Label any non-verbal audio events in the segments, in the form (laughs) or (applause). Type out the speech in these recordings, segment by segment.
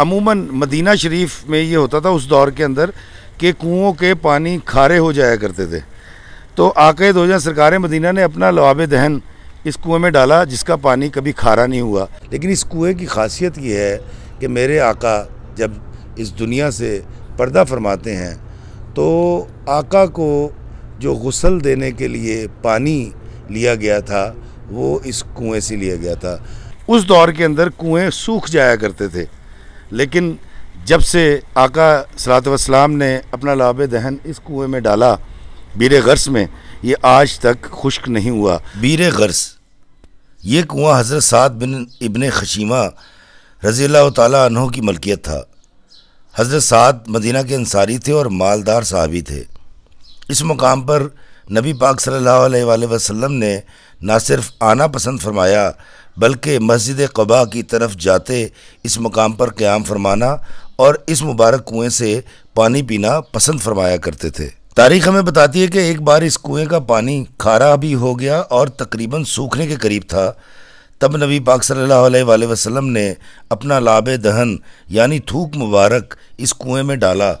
अमूमन मदीना शरीफ में ये होता था उस दौर के अंदर कि कुओं के पानी खारे हो जाया करते थे। तो आके दो हज़ार सरकार मदीना ने अपना लवाब दहन इस कुएँ में डाला जिसका पानी कभी खारा नहीं हुआ। लेकिन इस कुएँ की खासियत ये है कि मेरे आका जब इस दुनिया से पर्दा फरमाते हैं तो आका को जो गसल देने के लिए पानी लिया गया था, वो इस कुएँ से लिया गया था। उस दौर के अंदर कुएँ सूख जाया करते थे। लेकिन जब से आका सलात वसलाम ने अपना लाब दहन इस कुएँ में डाला, बीर गर्स में, ये आज तक खुश्क नहीं हुआ। बीर गर्स, ये कुआँ हज़रत साद बिन इबन खशीमा रज़ी तहों की मलकियत था। हज़रत साद मदीना के अंसारी थे और मालदार साहबी थे। इस मुकाम पर नबी पाक अलैहि वसल्लम ने ना सिर्फ़ आना पसंद फरमाया बल्कि मस्जिद कबा की तरफ़ जाते इस मुकाम पर क़्याम फरमाना और इस मुबारक कुएँ से पानी पीना पसंद फरमाया करते थे। तारीख हमें बताती है कि एक बार इस कुएँ का पानी खारा भी हो गया और तकरीबन सूखने के करीब था। तब नबी पाक सल्लल्लाहु अलैहि वसल्लम ने अपना लाब दहन यानी थूक मुबारक इस कुएँ में डाला,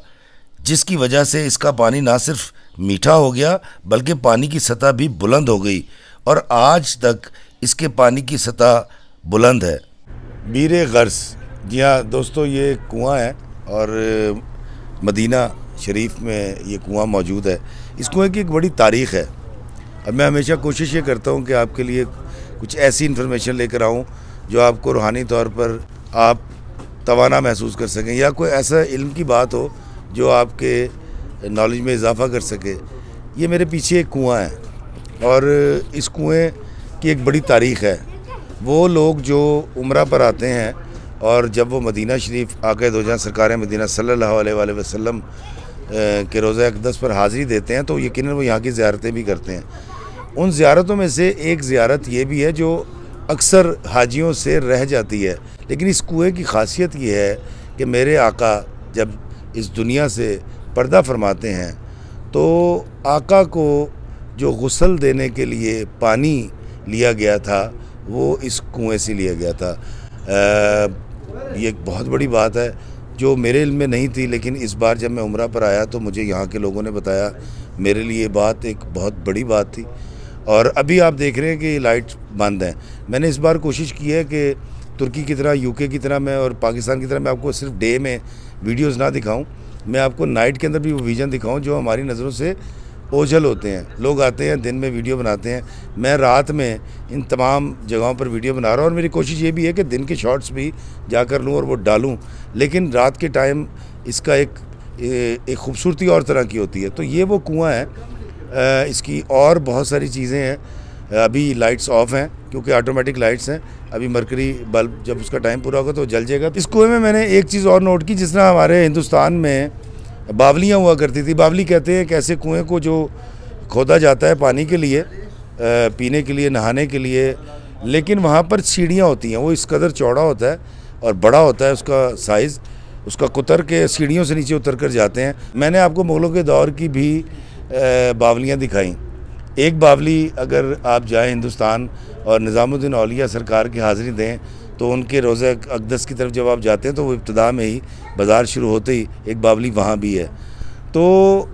जिसकी वजह से इसका पानी ना सिर्फ़ मीठा हो गया, बल्कि पानी की सतह भी बुलंद हो गई और आज तक इसके पानी की सतह बुलंद है। बीर गर्स। जी हाँ दोस्तों, ये कुआँ है और मदीना शरीफ में ये कुआँ मौजूद है। इस कुएँ की एक बड़ी तारीख़ है। अब मैं हमेशा कोशिश ये करता हूँ कि आपके लिए कुछ ऐसी इन्फॉर्मेशन लेकर आऊँ जो आपको रूहानी तौर पर आप तवाना महसूस कर सकें या कोई ऐसा इल्म की बात हो जो आपके नॉलेज में इजाफा कर सके। ये मेरे पीछे एक कुआँ है और इस कुएँ की एक बड़ी तारीख़ है। वो लोग जो उम्र पर आते हैं और जब वो मदीना शरीफ आके दो जहाँ सरकार मदीना सल्ला वसल्लम के रोज़ा अकदस पर हाज़िरी देते हैं तो यकीन वो यहाँ की ज़्यारतें भी करते हैं। उन ज़्यारतों में से एक ज़्यारत ये भी है जो अक्सर हाजियों से रह जाती है, लेकिन इस कुएँ की खासियत ये है कि मेरे आका जब इस दुनिया से पर्दा फरमाते हैं तो आका को जो गसल देने के लिए पानी लिया गया था वो इस कुएँ से लिया गया था। आ, ये एक बहुत बड़ी बात है जो मेरे इल्म में नहीं थी लेकिन इस बार जब मैं उम्र पर आया तो मुझे यहाँ के लोगों ने बताया मेरे लिए बात एक बहुत बड़ी बात थी। और अभी आप देख रहे हैं कि लाइट बंद हैं। मैंने इस बार कोशिश की है कि तुर्की की तरह यूके की तरह मैं और पाकिस्तान की तरह मैं आपको सिर्फ़ डे में वीडियोस ना दिखाऊँ मैं आपको नाइट के अंदर भी वो विज़न दिखाऊँ जो हमारी नज़रों से ओझल होते हैं। लोग आते हैं, दिन में वीडियो बनाते हैं। मैं रात में इन तमाम जगहों पर वीडियो बना रहा हूँ और मेरी कोशिश ये भी है कि दिन के शॉट्स भी जाकर लूँ और वो डालूँ। लेकिन रात के टाइम इसका एक एक खूबसूरती और तरह की होती है। तो ये वो कुआँ है। इसकी और बहुत सारी चीज़ें हैं। अभी लाइट्स ऑफ़ हैं, क्योंकि ऑटोमेटिक लाइट्स हैं। अभी मरकरी बल्ब जब उसका टाइम पूरा होगा तो जल जाएगा। इस कुएँ में मैंने एक चीज़ और नोट की, जिस तरह हमारे हिंदुस्तान में बावलियाँ हुआ करती थी। बावली कहते हैं कि ऐसे कुएँ को जो खोदा जाता है पानी के लिए पीने के लिए, नहाने के लिए, लेकिन वहाँ पर सीढ़ियाँ होती हैं। वो इस कदर चौड़ा होता है और बड़ा होता है उसका साइज़ उसका कुतर के सीढ़ियों से नीचे उतर कर जाते हैं। मैंने आपको मुगलों के दौर की भी बावलियाँ दिखाई। एक बावली अगर आप जाएँ हिंदुस्तान और निज़ामुद्दीन अलिया सरकार की हाज़िरी दें तो उनके रोज़ा अकदस की तरफ़ जब आप जाते हैं तो वो इब्तदा में ही बाज़ार शुरू होते ही एक बावली वहाँ भी है। तो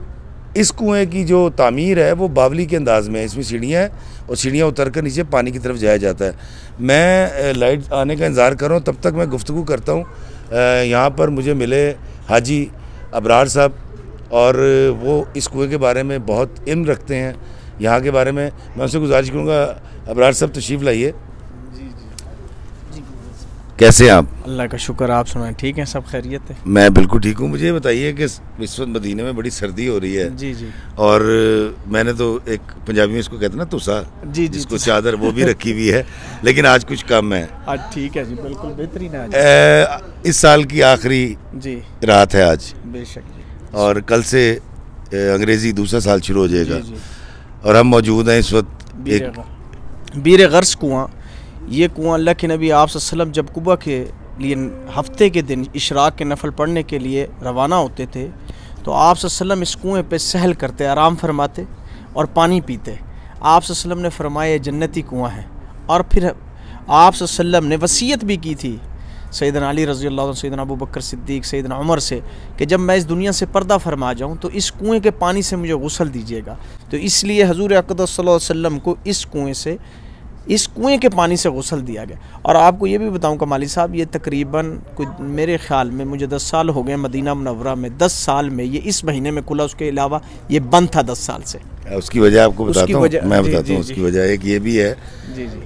इस कुएँ की जो तामीर है, वो बावली के अंदाज में है। इसमें सीढ़ियाँ हैं और सीढ़ियाँ उतर कर नीचे पानी की तरफ़ जाया जाता है। मैं लाइट आने का इंतज़ार कर रहा हूँ, तब तक मैं गुफ्तु करता हूँ। यहाँ पर मुझे मिले हाजी अबरार साहब और वो इस कुएँ के बारे में बहुत इल्म रखते हैं। यहाँ के बारे में मैं उनसे गुजारिश करूँगा, अबरार साहब तशरीफ़ लाइए। कैसे आप? अल्लाह का शुक्र आप सुनाए ठीक हैं? सब खैरियत है? मैं बिल्कुल ठीक हूँ। मुझे बताइए कि इस वक्त मदीने में बड़ी सर्दी हो रही है। जी जी। और मैंने तो एक पंजाबी में इसको कहते ना तुसा जी जी जिसको चादर वो भी रखी हुई है। (laughs) लेकिन आज कुछ कम है। आज ठीक है जी बिल्कुल बेहतरीन है इस साल की आखिरी जी। रात है आज। बेशक और कल से अंग्रेज़ी दूसरा साल शुरू हो जाएगा। और हम मौजूद हैं इस वक्त एक बीर गर्स कुआँ। ये कुआँ अल्लाह के नबी आप जब कुबा के लिए हफ़्ते के दिन इशराक के नफल पढ़ने के लिए रवाना होते थे तो आप इस कुएँ पर सहल करते, आराम फरमाते और पानी पीते। आप ने फरमाया जन्नती कुआँ है। और फिर आप ने वसीयत भी की थी सैदना अली रज़ी सैदना अबू बकर सिद्दीक सैदना उमर से, कि जब मैं इस दुनिया से पर्दा फरमा जाऊँ तो इस कुएँ के पानी से मुझे गसल दीजिएगा। तो इसलिए हजूर अकदम को इस कुएँ से इस कुएँ के पानी से गसल दिया गया। और आपको ये भी बताऊँ कमाली साहब ये तकरीबन कुछ मेरे ख्याल में मुझे दस साल हो गए मदीना मनवरा में। दस साल में ये इस महीने में खुला उसके अलावा ये बंद था दस साल से। उसकी वजह आपको बताता हूँ मैं बताता हूँ उसकी वजह एक ये भी है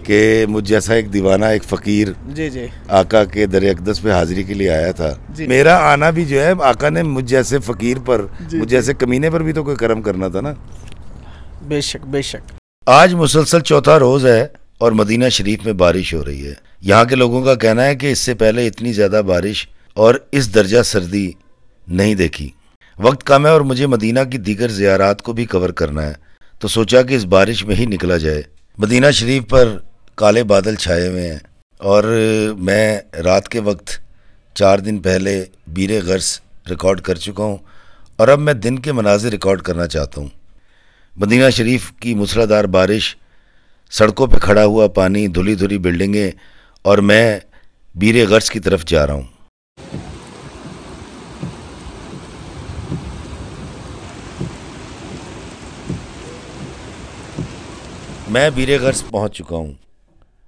कि मुझ जैसा एक दीवाना एक फ़कीर जी जी। आका के दर अकदस पे हाजिरी के लिए आया था। मेरा आना भी जो है आका ने मुझ जैसे फ़कीर पर मुझ जैसे कमीने पर भी तो कोई कर्म करना था ना? बेशक बेशक। आज मुसलसल चौथा रोज़ है और मदीना शरीफ में बारिश हो रही है। यहाँ के लोगों का कहना है कि इससे पहले इतनी ज़्यादा बारिश और इस दर्जा सर्दी नहीं देखी। वक्त कम है और मुझे मदीना की दीगर ज़ियारात को भी कवर करना है। तो सोचा कि इस बारिश में ही निकला जाए। मदीना शरीफ पर काले बादल छाए हुए हैं और मैं रात के वक्त चार दिन पहले बीर गर्स रिकॉर्ड कर चुका हूँ और अब मैं दिन के मनाजिर रिकॉर्ड करना चाहता हूँ। मदीना शरीफ की मूसलाधार बारिश सड़कों पे खड़ा हुआ पानी धुली धुली बिल्डिंगें और मैं बीरे गर्ज की तरफ़ जा रहा हूँ। मैं बीरे गर्स पहुँच चुका हूँ,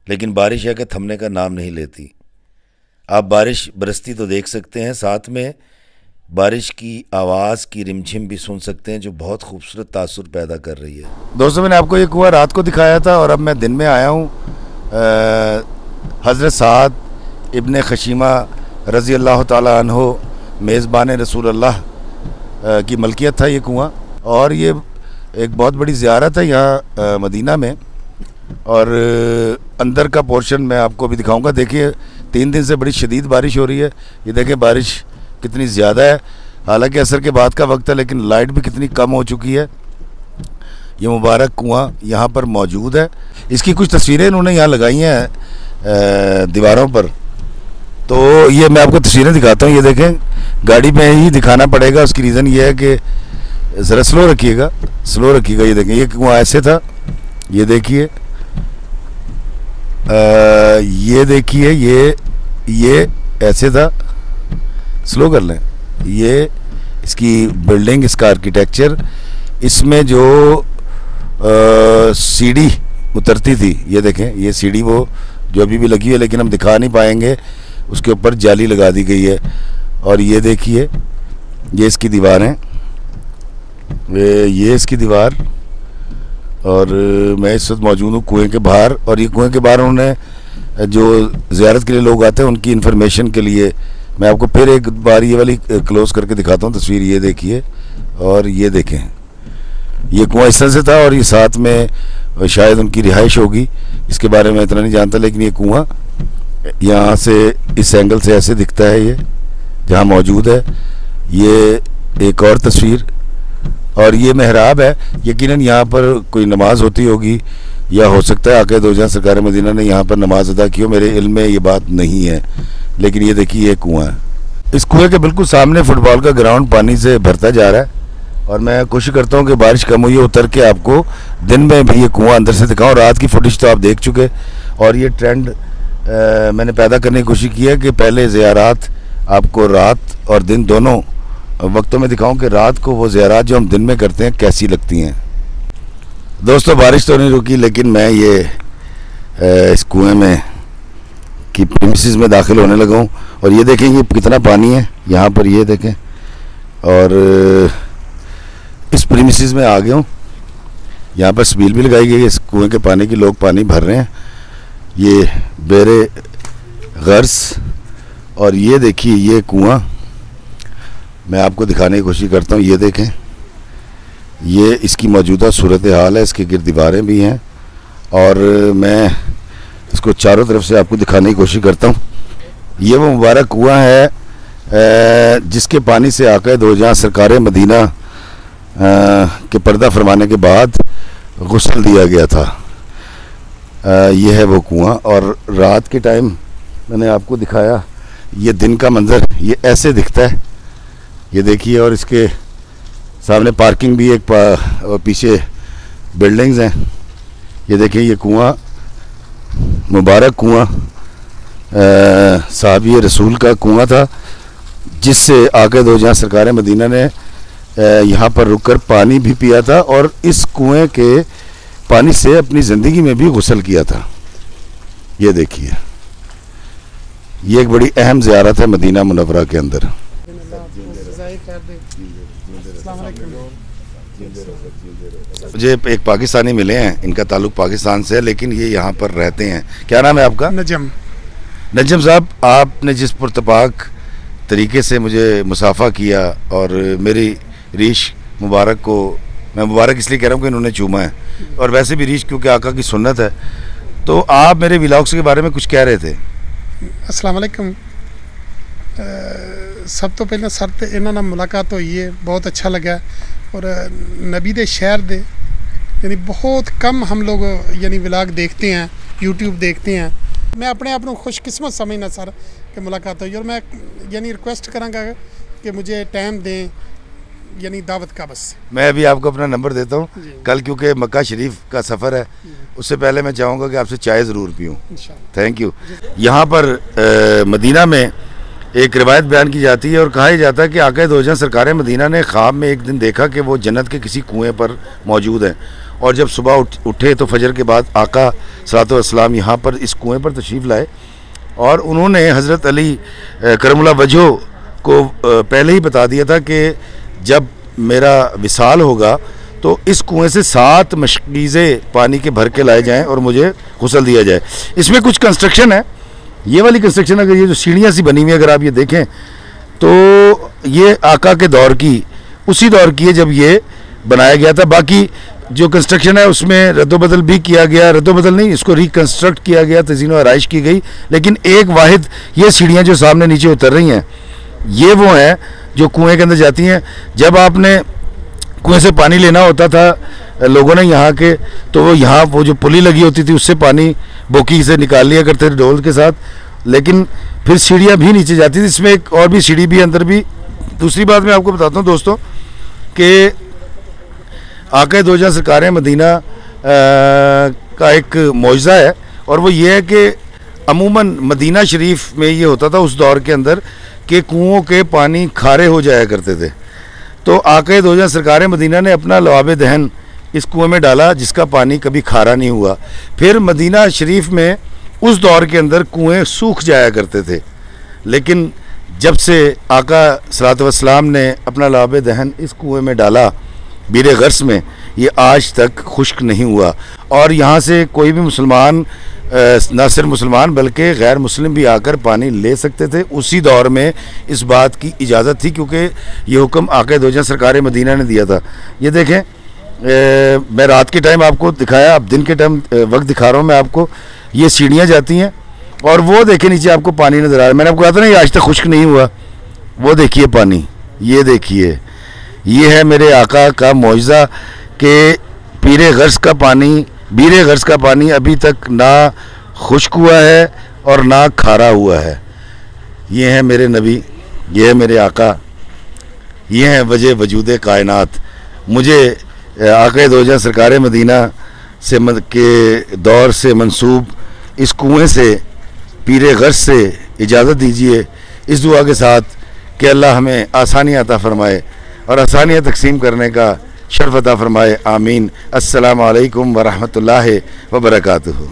लेकिन बारिश है कि थमने का नाम नहीं लेती। आप बारिश बरसती तो देख सकते हैं, साथ में बारिश की आवाज़ की रिमझिम भी सुन सकते हैं, जो बहुत खूबसूरत तासर पैदा कर रही है। दोस्तों, मैंने आपको ये कुआ रात को दिखाया था और अब मैं दिन में आया हूँ। हज़रत साद इबन खशीमा रज़ी अल्लाह तहो मेज़बान रसूल अल्लाह की मलकियत था, ये कुआँ। और ये एक बहुत बड़ी ज़्यारत है यहाँ मदीना में। और अंदर का पोर्शन मैं आपको अभी दिखाऊँगा। देखिए, तीन दिन से बड़ी शदीद बारिश हो रही है। ये देखें, बारिश कितनी ज़्यादा है। हालाँकि असर के बाद का वक्त है, लेकिन लाइट भी कितनी कम हो चुकी है। ये मुबारक कुआँ यहाँ पर मौजूद है। इसकी कुछ तस्वीरें इन्होंने यहाँ लगाई हैं दीवारों पर। तो ये मैं आपको तस्वीरें दिखाता हूँ, ये देखें। गाड़ी में ही दिखाना पड़ेगा, उसकी रीज़न ये है कि ज़रा स्लो रखिएगा स्लो रखिएगा, ये देखें। ये कुआँ ऐसे था, ये देखिए। ये देखिए, ये ये ऐसे था। स्लो कर लें। ये इसकी बिल्डिंग इसका आर्किटेक्चर इसमें जो सीढ़ी उतरती थी, ये देखें, ये सीढ़ी वो जो अभी भी लगी है, लेकिन हम दिखा नहीं पाएँगे, उसके ऊपर जाली लगा दी गई है। और ये देखिए, ये इसकी दीवार है। ये इसकी दीवार, और मैं इस वक्त मौजूद हूँ कुएँ के बाहर, और ये कुएँ के बाहर उन्होंने जो ज़्यारत के लिए लोग आते हैं, उनकी इन्फॉर्मेशन के लिए मैं आपको फिर एक बार ये वाली क्लोज करके दिखाता हूँ, तस्वीर ये देखिए और ये देखें। ये कुआँ इस तरह से था और ये साथ में शायद उनकी रिहाइश होगी, इसके बारे में इतना नहीं जानता, लेकिन ये कुआँ यहाँ से इस एंगल से ऐसे दिखता है ये, जहाँ मौजूद है। ये एक और तस्वीर, और ये महराब है। यकीनन यहाँ पर कोई नमाज़ होती होगी, या हो सकता है आके दो जहाँ सरकार मदीना ने यहाँ पर नमाज़ अदा की हो। मेरे इल्म में ये बात नहीं है। लेकिन ये देखिए ये कुआँ है। इस कुएँ के बिल्कुल सामने फुटबॉल का ग्राउंड पानी से भरता जा रहा है और मैं कोशिश करता हूँ कि बारिश कम हुई है उतर के आपको दिन में भी ये कुआँ अंदर से दिखाऊँ। रात की फुटेज तो आप देख चुके और ये ट्रेंड आ, मैंने पैदा करने की कोशिश की है कि पहले ज़्यारात आपको रात और दिन दोनों वक्तों में दिखाऊँ कि रात को वो ज़्यारात जो हम दिन में करते हैं कैसी लगती हैं। दोस्तों बारिश तो नहीं रुकी लेकिन मैं ये इस कुएँ में की प्रीमिस में दाखिल होने लगा हूँ। और ये देखें ये कितना पानी है। यहाँ पर ये देखें। और इस प्रीमिस में आ गया हूँ। यहाँ पर स्पील भी लगाई गई है। इस कुएँ के पानी की लोग पानी भर रहे हैं। ये बेरे गर्स और ये देखिए, ये कुआँ। मैं आपको दिखाने की कोशिश करता हूँ। ये देखें। ये इसकी मौजूदा सूरत हाल है। इसके गिर दीवारें भी हैं। और मैं इसको चारों तरफ़ से आपको दिखाने की कोशिश करता हूँ। ये वो मुबारक कुआँ है जिसके पानी से आकर दो जहाँ सरकार मदीना के पर्दा फरमाने के बाद गसल दिया गया था। यह है वो कुआँ और रात के टाइम मैंने आपको दिखाया, ये दिन का मंज़र, ये ऐसे दिखता है। ये देखिए और इसके सामने पार्किंग भी एक और पीछे बिल्डिंग्स हैं। ये देखिए, ये कुआँ मुबारक कुआँ साहबी रसूल का कुआँ था जिससे आके दो जहाँ सरकार मदीना ने यहाँ पर रुककर पानी भी पिया था और इस कुएँ के पानी से अपनी ज़िंदगी में भी गसल किया था ये देखिए ये एक बड़ी अहम ज़्यारत है मदीना मुनवरा के अंदर मुझे एक पाकिस्तानी मिले हैं इनका ताल्लुक पाकिस्तान से है लेकिन ये यहाँ पर रहते हैं। क्या नाम है आपका? नजम। नजम साहब आपने जिस पुरतपाक तरीके से मुझे मुसाफा किया और मेरी रीश मुबारक को मैं मुबारक इसलिए कह रहा हूँ कि इन्होंने चूमा है और वैसे भी रीश क्योंकि आका की सुन्नत है तो आप मेरे विलाग्स के बारे में कुछ कह रहे थे। अस्सलाम वालेकुम। ਸਭ ਤੋਂ ਪਹਿਲਾਂ ਸਰ ਤੇ ਇਹਨਾਂ ਨਾਲ ਮੁਲਾਕਾਤ ਹੋਈ ਹੈ ਬਹੁਤ ਅੱਛਾ ਲੱਗਾ ਔਰ नबी ਦੇ शहर ਦੇ यानी बहुत कम हम लोग यानी व्लाग देखते हैं यूट्यूब देखते हैं मैं अपने आप को खुशकिस्मत समझना सर कि मुलाकात हुई और मैं यानी रिक्वेस्ट कराँगा कि मुझे टाइम दें यानी दावत का बस मैं अभी आपको अपना नंबर देता हूँ कल क्योंकि मक्का शरीफ का सफ़र है उससे पहले मैं चाहूँगा कि आपसे चाय ज़रूर पीऊँ थैंक यू यहाँ पर आ, मदीना में एक रिवायत बयान की जाती है और कहा जाता है कि आका दोजा सरकार मदीना ने ख्वाब में एक दिन देखा कि वो जन्नत के किसी कुएँ पर मौजूद हैं। और जब सुबह उठ, उठे तो फजर के बाद आका सलातम यहाँ पर इस कुएँ पर तशरीफ़ लाए और उन्होंने हज़रत अली करमुल्ला वजह को पहले ही बता दिया था कि जब मेरा विसाल होगा तो इस कुएँ से सात मशकीज़े पानी के भर के लाए जाएँ और मुझे गसल दिया जाए। इसमें कुछ कंस्ट्रक्शन है। ये वाली कंस्ट्रक्शन अगर ये जो सीढ़ियाँ सी बनी हुई अगर आप ये देखें तो ये आका के दौर की, उसी दौर की है जब ये बनाया गया था। बाकी जो कंस्ट्रक्शन है, उसमें रद्दबदल भी किया गया, रद्दबदल नहीं, इसको रिकन्स्ट्रक्ट किया गया, तजीन आरइश की गई। लेकिन एक वाहिद ये सीढ़ियाँ जो सामने नीचे उतर रही हैं, ये वो हैं जो कुएँ के अंदर जाती हैं। जब आपने कुएँ से पानी लेना होता था लोगों ने यहाँ के तो वो यहाँ वो जो पुली लगी होती थी उससे पानी बोकी से निकाल लिया करते थे डोल के साथ। लेकिन फिर सीढ़ियाँ भी नीचे जाती थी। इसमें एक और भी सीढ़ी भी अंदर भी। दूसरी बात मैं आपको बताता हूँ दोस्तों कि आका दो जहाँ सरकार मदीना आ, का एक मुआवजा है। और वो ये है कि अमूमन मदीना शरीफ में ये होता था उस दौर के अंदर कि कुओं के पानी खारे हो जाया करते थे। तो आका दो जहाँ सरकार मदीना ने अपना लवाब दहन इस कुएँ में डाला जिसका पानी कभी खारा नहीं हुआ। फिर मदीना शरीफ में उस दौर के अंदर कुएँ सूख जाया करते थे। लेकिन जब से आका सलात वसलाम ने अपना लाब दहन इस कुएँ में डाला, बीर गर्स में, ये आज तक खुश्क नहीं हुआ। और यहाँ से कोई भी मुसलमान न सिर्फ़ मुसलमान, बल्कि गैर मुस्लिम भी आकर पानी ले सकते थे। उसी दौर में इस बात की इजाज़त थी, क्योंकि ये हुक्म आके दो सरकार मदीना ने दिया था। ये देखें ए, मैं रात के टाइम आपको दिखाया अब दिन के टाइम वक्त दिखा रहा हूँ मैं आपको। ये सीढ़ियाँ जाती हैं और वो देखे नीचे आपको पानी नज़र आ रहा है। मैंने आपको कहा था ना ये आज तक खुश्क नहीं हुआ। वो देखिए पानी ये देखिए। ये है मेरे आका का मुआवजा कि पीरे गर्स का पानी बीरे गर्स का पानी अभी तक ना खुश्क हुआ है और ना खारा हुआ है। ये है मेरे नबी ये है मेरे आका ये हैं वजह वजूद कायनात। मुझे आक़ दोजा सरकार मदीना से मद, के दौर से मनसूब इस कुएँ से, पीर गर्ज से इजाज़त दीजिए। इस दुआ के साथ कि अल्लाह हमें आसानी अता फ़रमाए और आसानियाँ तकसीम करने का शर्फ अता फ़रमाए। आमीन। अस्सलाम वालेकुम वरहमतुल्लाहि व बरकातुहू